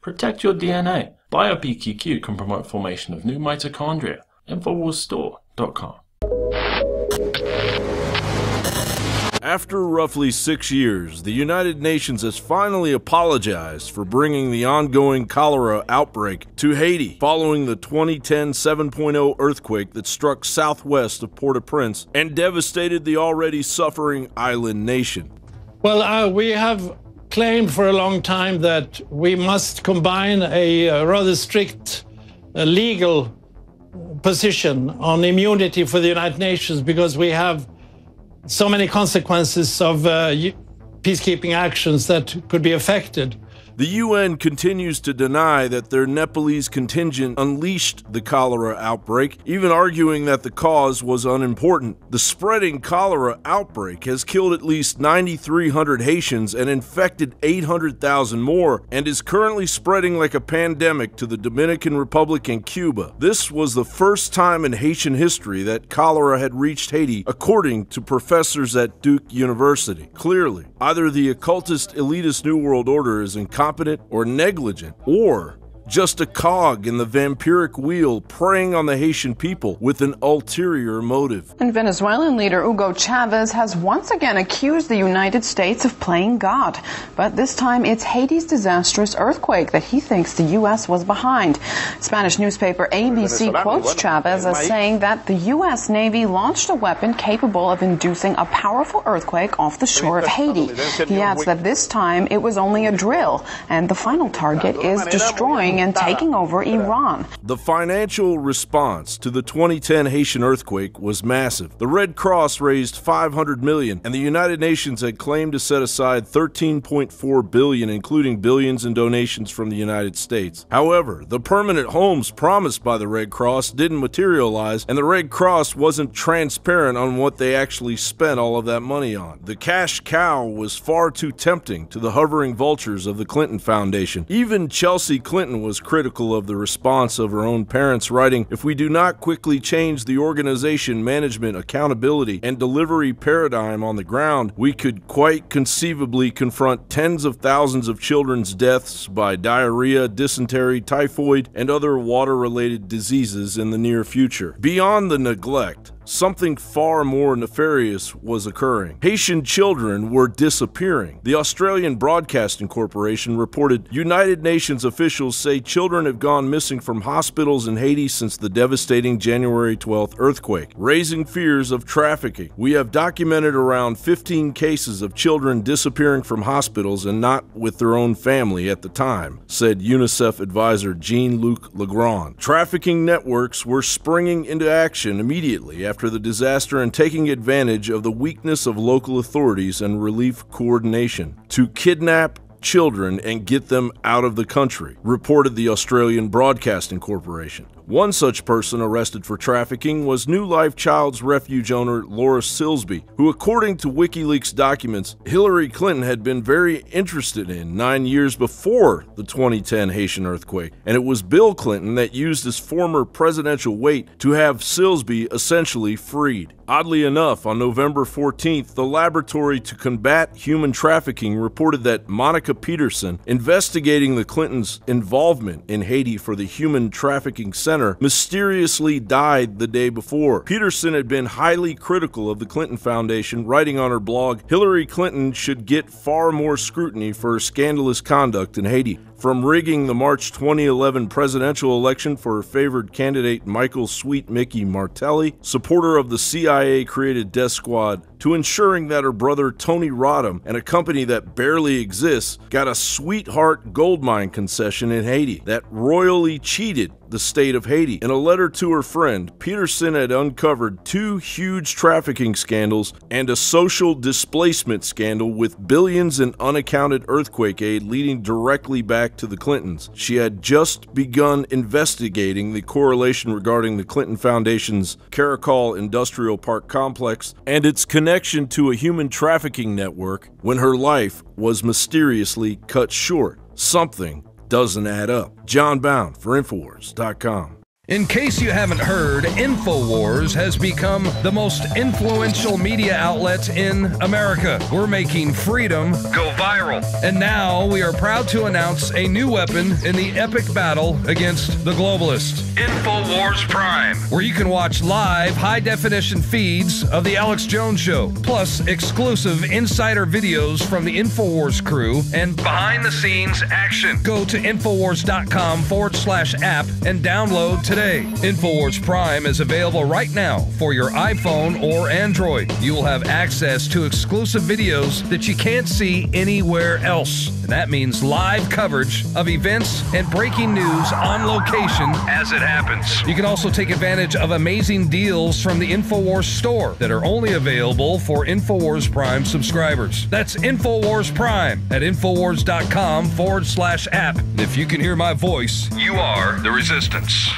Protect your DNA. BioPQQ can promote formation of new mitochondria. Infowarsstore.com. After roughly six years, the United Nations has finally apologized for bringing the ongoing cholera outbreak to Haiti following the 2010 7.0 earthquake that struck southwest of Port au Prince and devastated the already suffering island nation. Well, uh, we have claimed for a long time that we must combine a, rather strict uh, legal position on immunity for the United Nations because we have so many consequences of uh, peacekeeping actions that could be affected. The UN continues to deny that their Nepalese contingent unleashed the cholera outbreak, even arguing that the cause was unimportant. The spreading cholera outbreak has killed at least 9,300 Haitians and infected 800,000 more, and is currently spreading like a pandemic to the Dominican Republic and Cuba. This was the first time in Haitian history that cholera had reached Haiti, according to professors at Duke University. Clearly, either the occultist elitist New World Order is incompetent or negligent, or just a cog in the vampiric wheel preying on the Haitian people with an ulterior motive. And Venezuelan leader Hugo Chavez has once again accused the United States of playing God. But this time it's Haiti's disastrous earthquake that he thinks the U.S. was behind. Spanish newspaper ABC quotes Chavez as saying that the U.S. Navy launched a weapon capable of inducing a powerful earthquake off the shore of Haiti. He adds that this time it was only a drill and the final target is destroying and taking over Iran. The financial response to the 2010 Haitian earthquake was massive. The Red Cross raised 500 million, and the United Nations had claimed to set aside 13.4 billion, including billions in donations from the United States. However, the permanent homes promised by the Red Cross didn't materialize, and the Red Cross wasn't transparent on what they actually spent all of that money on. The cash cow was far too tempting to the hovering vultures of the Clinton Foundation. Even Chelsea Clinton was was critical of the response of her own parents, writing, If we do not quickly change the organization, management, accountability, and delivery paradigm on the ground, we could quite conceivably confront tens of thousands of children's deaths by diarrhea, dysentery, typhoid, and other water related diseases in the near future. Beyond the neglect, something far more nefarious was occurring. Haitian children were disappearing. The Australian Broadcasting Corporation reported United Nations officials say children have gone missing from hospitals in Haiti since the devastating January 12th earthquake, raising fears of trafficking. We have documented around 15 cases of children disappearing from hospitals and not with their own family at the time, said UNICEF advisor Jean Luc Legrand. Trafficking networks were springing into action immediately after after the disaster and taking advantage of the weakness of local authorities and relief coordination to kidnap children and get them out of the country, reported the Australian Broadcasting Corporation. One such person arrested for trafficking was New Life Child's refuge owner Laura Silsby, who, according to WikiLeaks documents, Hillary Clinton had been very interested in nine years before the 2010 Haitian earthquake, and it was Bill Clinton that used his former presidential weight to have Silsby essentially freed. Oddly enough, on November 14th, the Laboratory to Combat Human Trafficking reported that Monica Peterson, investigating the Clintons' involvement in Haiti for the Human Trafficking Center, mysteriously died the day before. Peterson had been highly critical of the Clinton Foundation, writing on her blog Hillary Clinton should get far more scrutiny for her scandalous conduct in Haiti. From rigging the March 2011 presidential election for her favored candidate Michael Sweet Mickey Martelly, supporter of the CIA created death squad, to ensuring that her brother Tony Rodham and a company that barely exists got a sweetheart gold mine concession in Haiti that royally cheated the state of Haiti. In a letter to her friend, Peterson had uncovered two huge trafficking scandals and a social displacement scandal with billions in unaccounted earthquake aid leading directly back to the Clintons. She had just begun investigating the correlation regarding the Clinton Foundation's Caracol Industrial Park complex and its connection to a human trafficking network when her life was mysteriously cut short. Something doesn't add up. Jon Bowne for Infowars.com. In case you haven't heard, InfoWars has become the most influential media outlet in America. We're making freedom go viral. And now we are proud to announce a new weapon in the epic battle against the globalists InfoWars Prime, where you can watch live high definition feeds of The Alex Jones Show, plus exclusive insider videos from the InfoWars crew and behind the scenes action. Go to InfoWars.com forward slash app and download today today. InfoWars Prime is available right now for your iPhone or Android. You will have access to exclusive videos that you can't see anywhere else. And that means live coverage of events and breaking news on location as it happens. You can also take advantage of amazing deals from the InfoWars store that are only available for InfoWars Prime subscribers. That's InfoWars Prime at InfoWars.com forward slash app. And if you can hear my voice, you are the resistance.